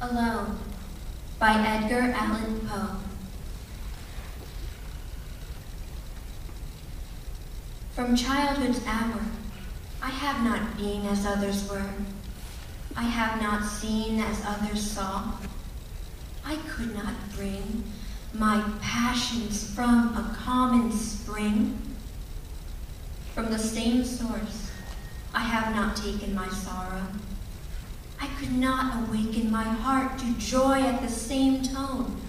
Alone by Edgar Allan Poe. From childhood's hour, I have not been as others were. I have not seen as others saw. I could not bring my passions from a common spring. From the same source, I have not taken my sorrow. I could not awaken my heart to joy at the same tone.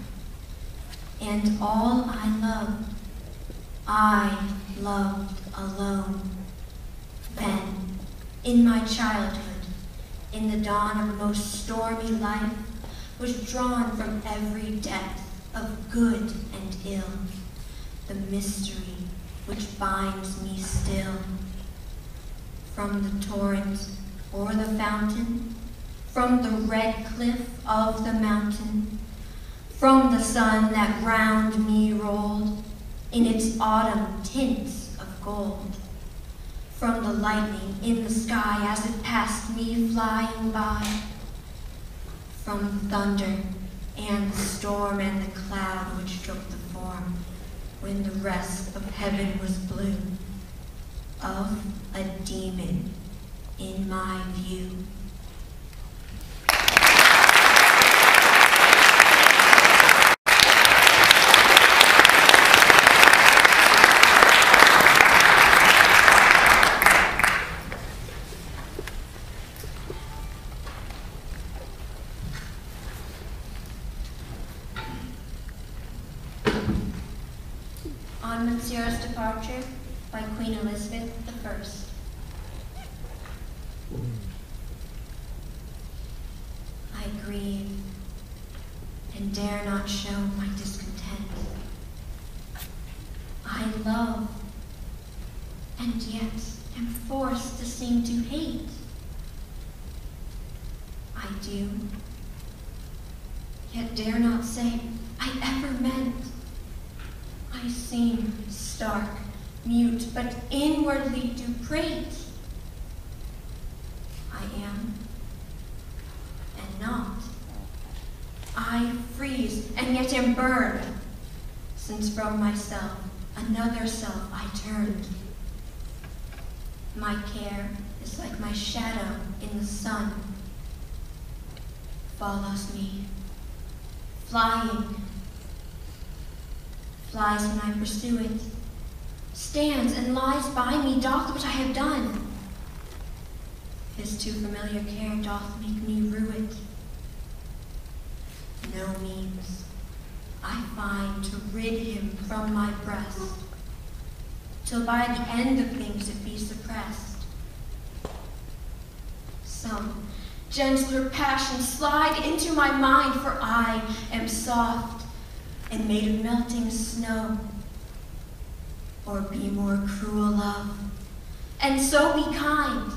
And all I loved, I loved alone. Then, in my childhood, in the dawn of most stormy life, was drawn from every depth of good and ill, the mystery which binds me still. From the torrent or the fountain, from the red cliff of the mountain, from the sun that round me rolled in its autumn tints of gold, from the lightning in the sky as it passed me flying by, from thunder and the storm and the cloud which took the form when the rest of heaven was blue, of a demon in my view. Monsieur's departure by Queen Elizabeth I. I grieve and dare not show my discontent. I love and yet am forced to seem to hate. I do, yet dare not say I ever meant. I seem stark, mute, but inwardly do prate. I am and not. I freeze and yet am burned, since from myself another self I turned. My care is like my shadow in the sun, follows me, flying flies when I pursue it, stands and lies by me, doth what I have done. His too familiar care doth make me rue it. No means I find to rid him from my breast, till by the end of things it be suppressed. Some gentler passion slide into my mind, for I am soft and made of melting snow. Or be more cruel, love, and so be kind.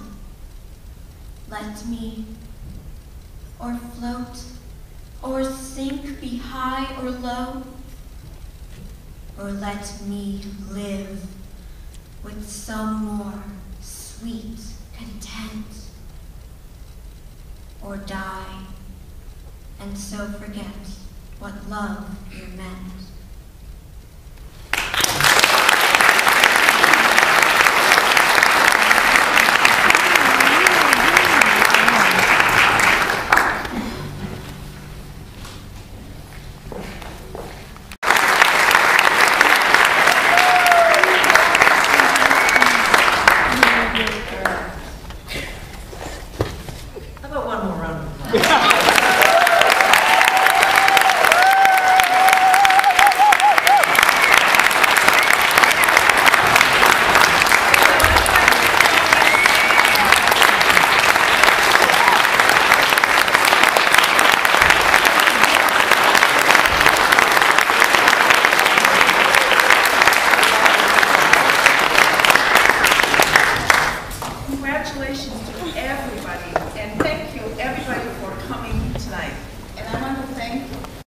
Let me, or float, or sink, be high or low, or let me live with some more sweet content, or die, and so forget what love here meant.